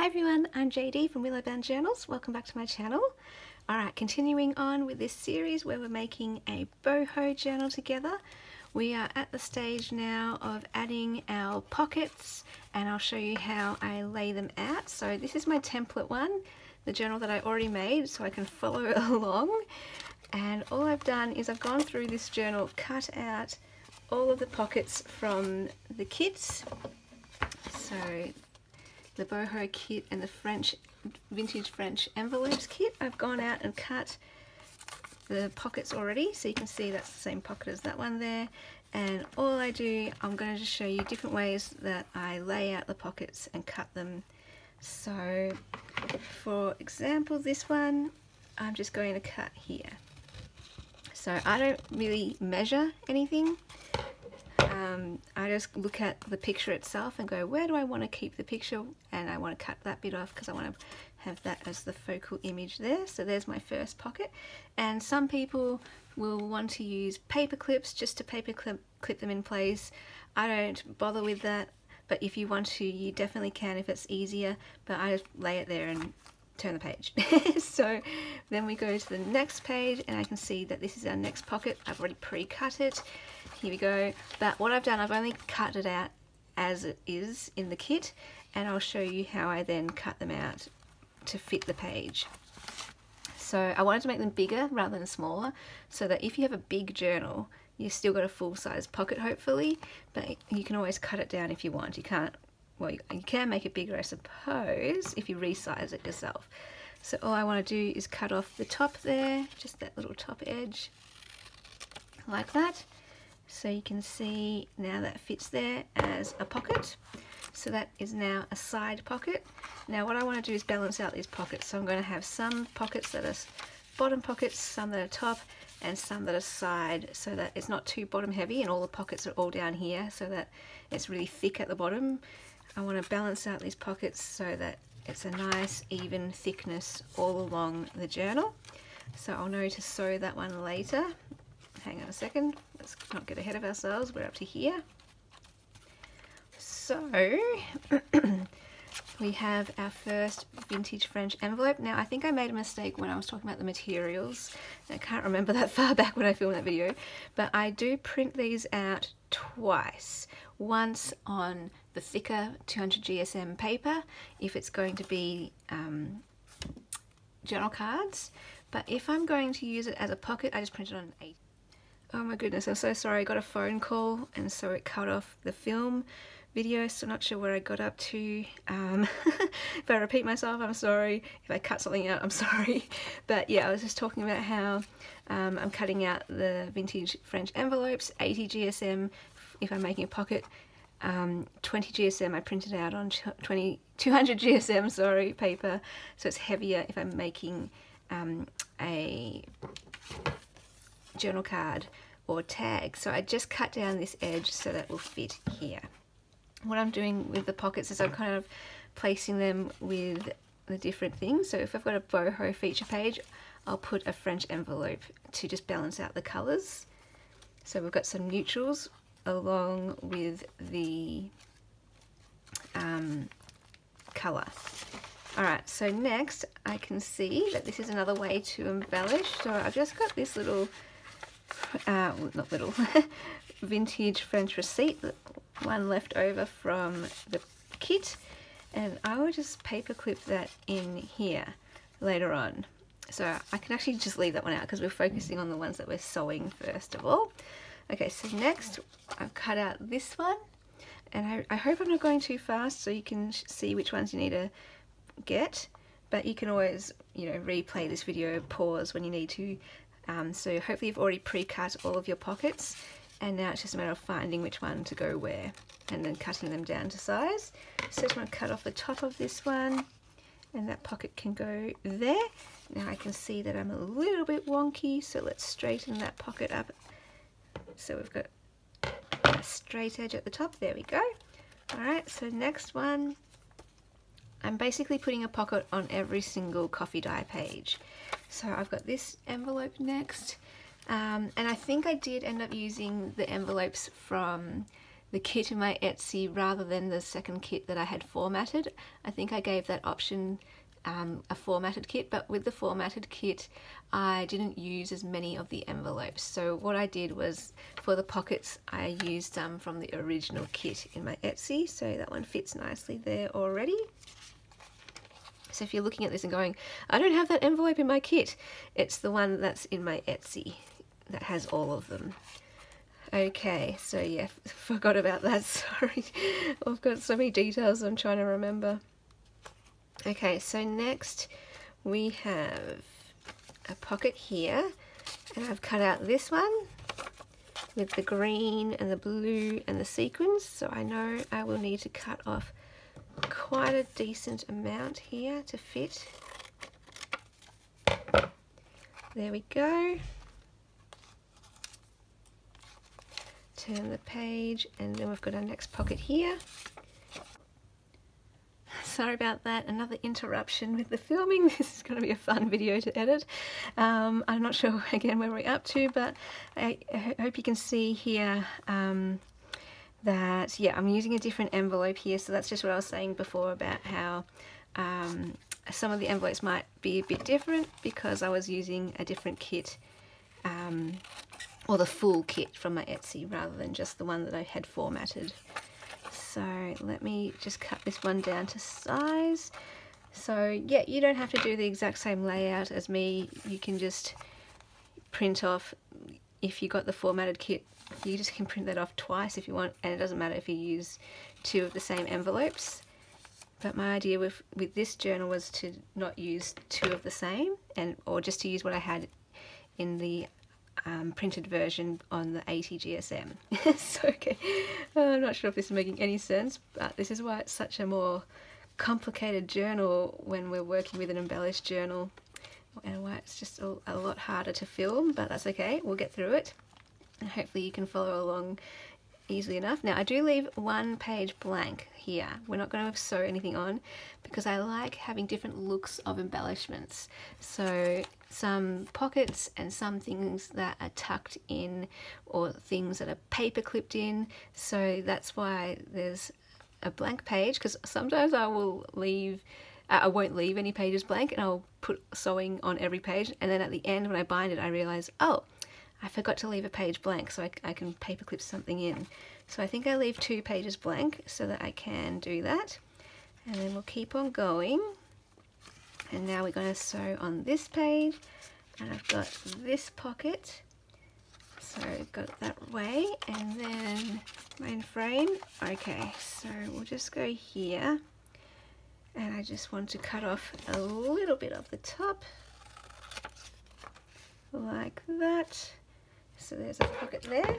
Hi everyone, I'm JD from Willowbound Journals. Welcome back to my channel. Alright, continuing on with this series where we're making a boho journal together. We are at the stage now of adding our pockets and I'll show you how I lay them out. So this is my template one, the journal that I already made so I can follow along. And all I've done is I've gone through this journal, cut out all of the pockets from the kits. So the boho kit and the French vintage French envelopes kit. I've gone out and cut the pockets already so you can see that's the same pocket as that one there. And all I do I'm going to just show you different ways that I lay out the pockets and cut them. So for example this one I'm just going to cut here. So I don't really measure anything um, I just look at the picture itself and go where do I want to keep the picture? And I want to cut that bit off because I want to have that as the focal image there. So there's my first pocket. And some people will want to use paper clips just to paper clip, clip them in place. I don't bother with that but if you want to you definitely can if it's easier. But I just lay it there and turn the page. So then we go to the next page and I can see that this is our next pocket. I've already pre-cut it here we go. But what I've done I've only cut it out as it is in the kit and I'll show you how I then cut them out to fit the page. So I wanted to make them bigger rather than smaller so that if you have a big journal you've still got a full-size pocket hopefully but you can always cut it down if you want. You can't well you, you can make it bigger I suppose if you resize it yourself. So all I want to do is cut off the top there just that little top edge like that so you can see now that fits there as a pocket. So that is now a side pocket. Now what I want to do is balance out these pockets. So I'm going to have some pockets that are bottom pockets some that are top and some that are side so that it's not too bottom heavy and all the pockets are all down here so that it's really thick at the bottom. I want to balance out these pockets so that it's a nice even thickness all along the journal. So I'll know to sew that one later hang on a second. Let's not get ahead of ourselves. We're up to here. So we have our first vintage French envelope. Now I think I made a mistake when I was talking about the materials. I can't remember that far back when I filmed that video but I do print these out twice. Once on the thicker 200 GSM paper if it's going to be um, journal cards. But if I'm going to use it as a pocket I just print it on 8 Oh my goodness, I'm so sorry. I got a phone call and so it cut off the film video, so I'm not sure where I got up to. Um, if I repeat myself, I'm sorry. If I cut something out, I'm sorry. But yeah, I was just talking about how um, I'm cutting out the vintage French envelopes, 80 GSM if I'm making a pocket, um, 20 GSM I printed out on 20, 200 GSM, sorry, paper, so it's heavier if I'm making um, a journal card or tag. So I just cut down this edge so that will fit here. What I'm doing with the pockets is I'm kind of placing them with the different things. So if I've got a boho feature page, I'll put a French envelope to just balance out the colours. So we've got some neutrals along with the um, colour. Alright, so next I can see that this is another way to embellish. So I've just got this little uh, not little, vintage French receipt, one left over from the kit, and I will just paper clip that in here later on. So I can actually just leave that one out because we're focusing on the ones that we're sewing first of all. Okay, so next I've cut out this one, and I, I hope I'm not going too fast so you can see which ones you need to get but you can always you know replay this video pause when you need to um, so hopefully you've already pre-cut all of your pockets and now it's just a matter of finding which one to go where and then cutting them down to size. So I'm going to cut off the top of this one and that pocket can go there. Now I can see that I'm a little bit wonky so let's straighten that pocket up. So we've got a straight edge at the top, there we go. Alright, so next one, I'm basically putting a pocket on every single coffee dye page. So I've got this envelope next. Um, and I think I did end up using the envelopes from the kit in my Etsy rather than the second kit that I had formatted. I think I gave that option um, a formatted kit, but with the formatted kit, I didn't use as many of the envelopes. So what I did was, for the pockets, I used some um, from the original kit in my Etsy, so that one fits nicely there already. So if you're looking at this and going, I don't have that envelope in my kit, it's the one that's in my Etsy that has all of them. Okay, so yeah, forgot about that, sorry. I've got so many details I'm trying to remember. Okay, so next we have a pocket here, and I've cut out this one with the green and the blue and the sequins, so I know I will need to cut off quite a decent amount here to fit. There we go. Turn the page and then we've got our next pocket here. Sorry about that, another interruption with the filming. This is going to be a fun video to edit. Um, I'm not sure again where we're up to, but I, I hope you can see here um, that, yeah, I'm using a different envelope here. So that's just what I was saying before about how um, some of the envelopes might be a bit different because I was using a different kit um, or the full kit from my Etsy rather than just the one that I had formatted. So let me just cut this one down to size. So yeah, you don't have to do the exact same layout as me. You can just print off, if you got the formatted kit, you just can print that off twice if you want and it doesn't matter if you use two of the same envelopes. But my idea with with this journal was to not use two of the same and or just to use what I had in the um, printed version on the 80 GSM so okay. I'm not sure if this is making any sense but this is why it's such a more complicated journal when we're working with an embellished journal and why it's just a, a lot harder to film but that's okay we'll get through it and hopefully you can follow along easily enough. Now I do leave one page blank here. We're not going to sew anything on because I like having different looks of embellishments. So some pockets and some things that are tucked in or things that are paper clipped in. So that's why there's a blank page because sometimes I will leave uh, I won't leave any pages blank and I'll put sewing on every page and then at the end when I bind it I realize oh I forgot to leave a page blank so I, I can paperclip something in. So I think I leave two pages blank so that I can do that. And then we'll keep on going. And now we're going to sew on this page. And I've got this pocket. So got that way. And then main frame. Okay, so we'll just go here. And I just want to cut off a little bit of the top. Like that. So there's a pocket there.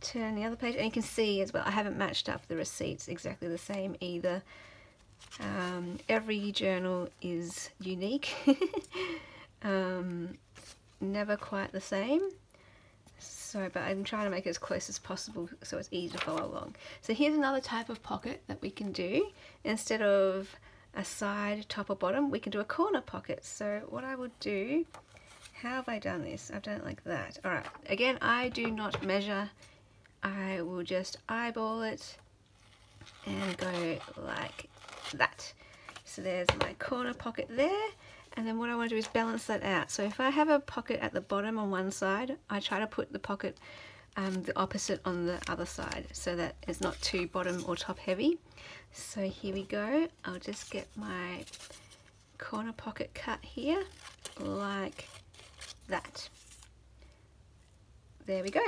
Turn the other page and you can see as well, I haven't matched up the receipts exactly the same either. Um, every journal is unique, um, never quite the same. So, but I'm trying to make it as close as possible so it's easy to follow along. So here's another type of pocket that we can do. Instead of a side, top or bottom, we can do a corner pocket. So what I would do how have I done this? I've done it like that. Alright, again, I do not measure. I will just eyeball it and go like that. So there's my corner pocket there. And then what I want to do is balance that out. So if I have a pocket at the bottom on one side, I try to put the pocket um, the opposite on the other side so that it's not too bottom or top heavy. So here we go. I'll just get my corner pocket cut here like that. There we go.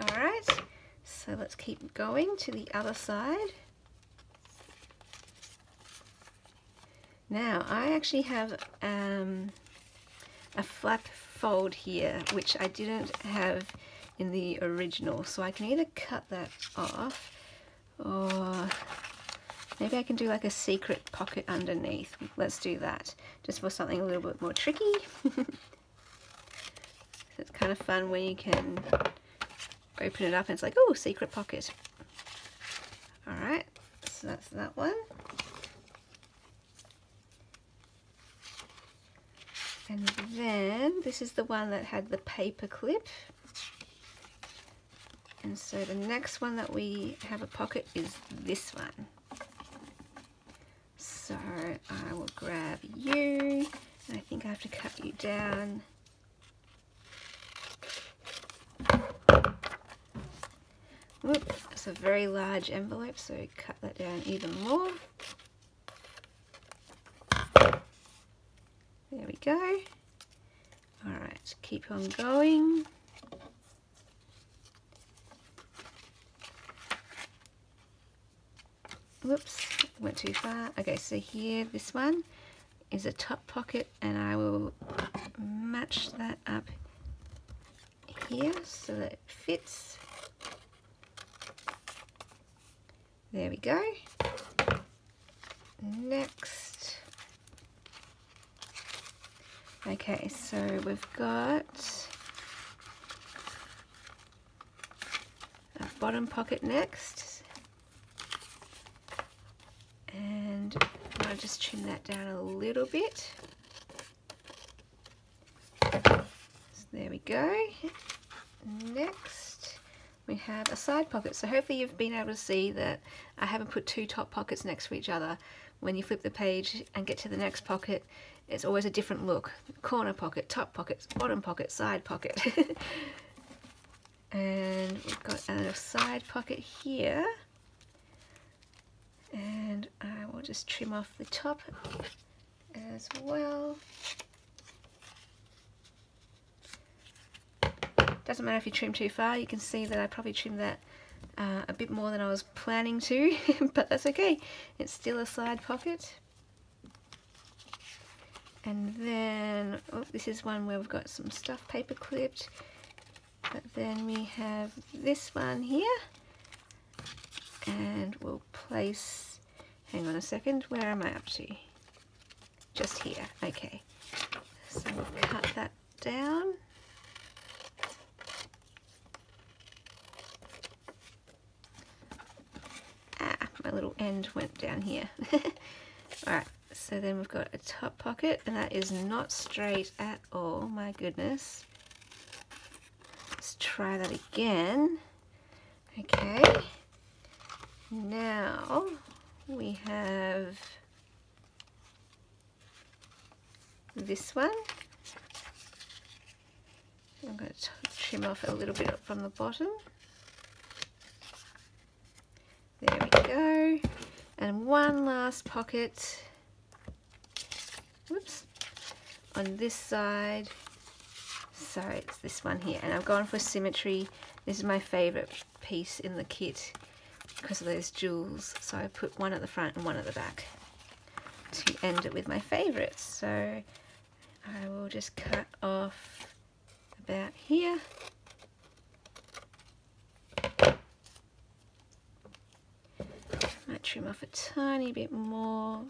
All right, so let's keep going to the other side. Now, I actually have um, a flap fold here, which I didn't have in the original. So I can either cut that off or maybe I can do like a secret pocket underneath. Let's do that, just for something a little bit more tricky. so it's kind of fun when you can open it up and it's like, oh, secret pocket. Alright, so that's that one. And then this is the one that had the paper clip. and so the next one that we have a pocket is this one. So I will grab you. And I think I have to cut you down. Whoop, it's a very large envelope so cut that down even more go. Alright keep on going. Whoops went too far. Okay so here this one is a top pocket and I will match that up here so that it fits. There we go. Next okay so we've got a bottom pocket next And I'll just trim that down a little bit. So there we go. Next we have a side pocket. So hopefully you've been able to see that I haven't put two top pockets next to each other. When you flip the page and get to the next pocket, it's always a different look. Corner pocket, top pocket, bottom pocket, side pocket. and we've got a side pocket here and I will just trim off the top as well. Doesn't matter if you trim too far, you can see that I probably trimmed that uh, a bit more than I was planning to, but that's okay. It's still a side pocket. And then, oh, this is one where we've got some stuff paper clipped. But then we have this one here and we'll place, hang on a second, where am I up to? Just here, okay. So we'll cut that down. End went down here. Alright, so then we've got a top pocket and that is not straight at all, my goodness. Let's try that again. Okay. Now we have this one. I'm going to trim off a little bit from the bottom. There we go. And one last pocket. Whoops. On this side. So it's this one here. And I've gone for symmetry. This is my favourite piece in the kit because of those jewels. So I put one at the front and one at the back to end it with my favourites. So I will just cut off about here. Trim off a tiny bit more.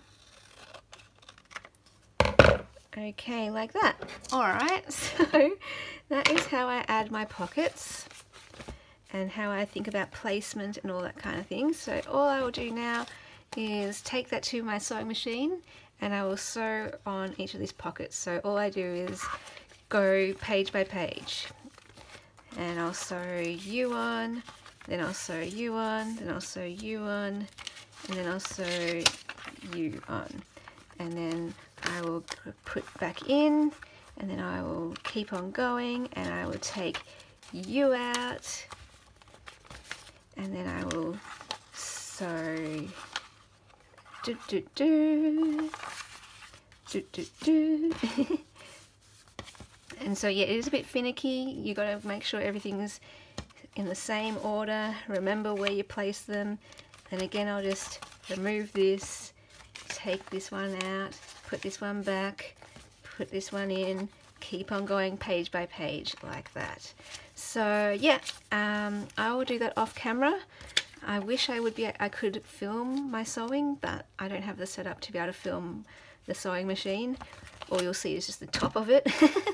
Okay, like that. Alright, so that is how I add my pockets and how I think about placement and all that kind of thing. So all I will do now is take that to my sewing machine and I will sew on each of these pockets. So all I do is go page by page and I'll sew you on, then I'll sew you on, then I'll sew you on, and then sew you on. And then I will put back in and then I will keep on going and I will take you out and then I will sew. Do do do. Do do do. And so yeah it is a bit finicky. You got to make sure everything's in the same order. Remember where you place them and again I'll just remove this take this one out put this one back put this one in keep on going page by page like that so yeah, um, I will do that off camera. I wish I would be I could film my sewing, but I don't have the setup to be able to film the sewing machine. All you'll see is just the top of it.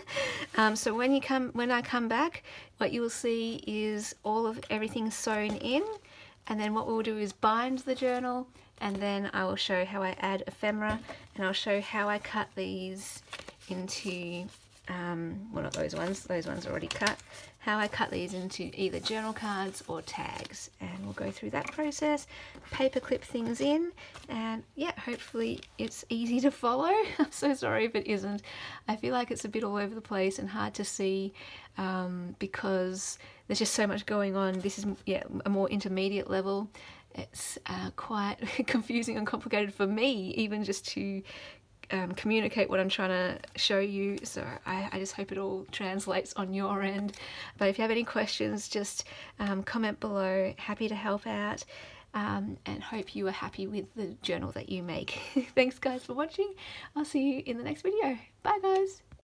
um, so when you come when I come back, what you will see is all of everything sewn in, and then what we'll do is bind the journal, and then I will show how I add ephemera, and I'll show how I cut these into um, well not those ones, those ones are already cut, how I cut these into either journal cards or tags and we'll go through that process, paper clip things in and yeah hopefully it's easy to follow. I'm so sorry if it isn't. I feel like it's a bit all over the place and hard to see um, because there's just so much going on. This is yeah a more intermediate level it's uh, quite confusing and complicated for me even just to um, communicate what I'm trying to show you. So I, I, just hope it all translates on your end. But if you have any questions just um, comment below. Happy to help out um, and hope you are happy with the journal that you make. Thanks guys for watching. I'll see you in the next video. Bye guys